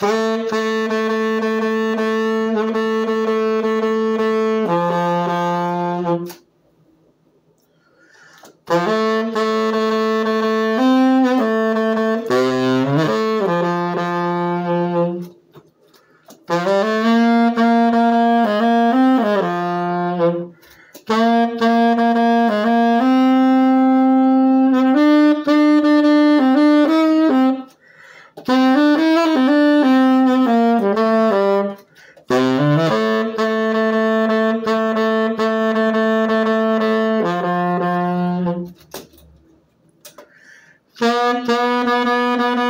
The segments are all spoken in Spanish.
Música Try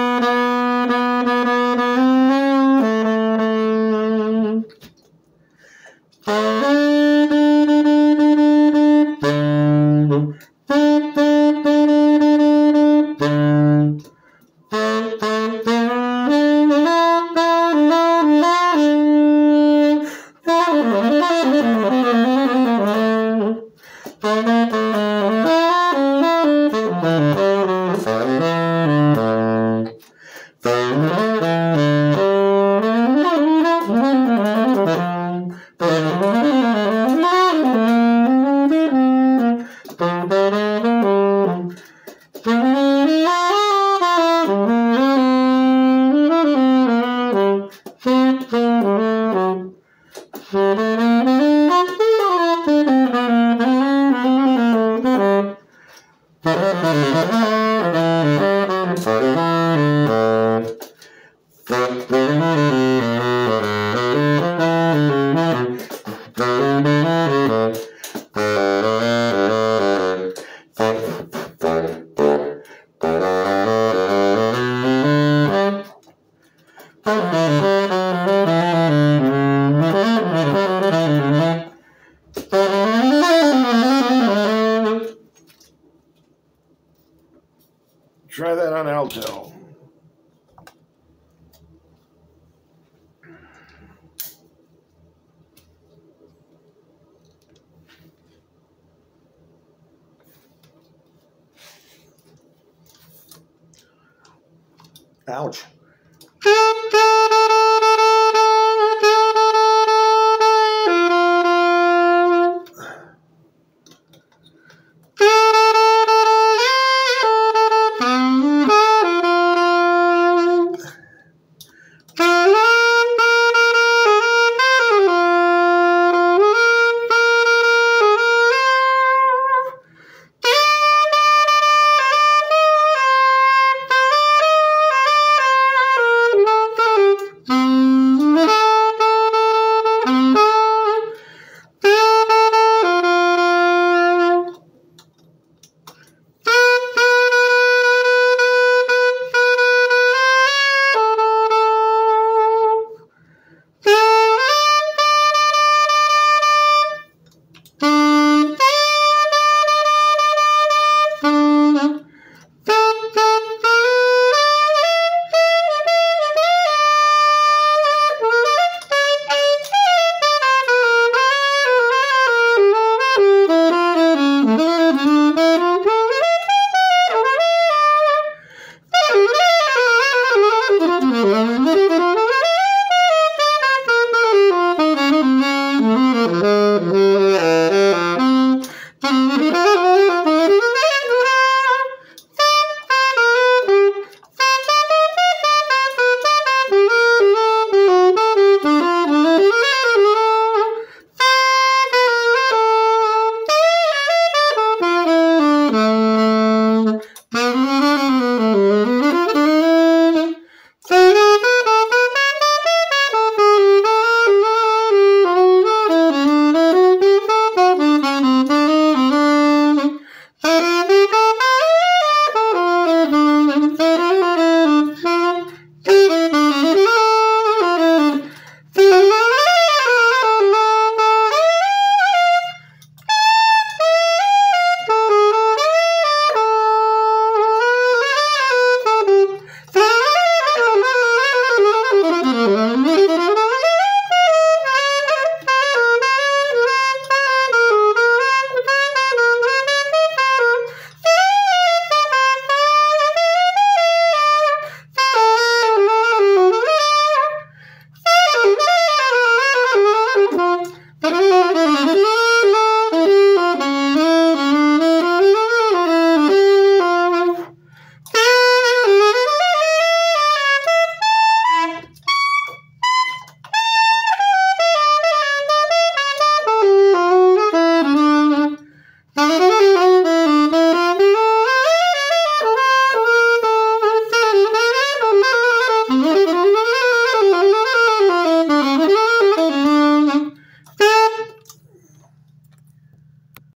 Ouch.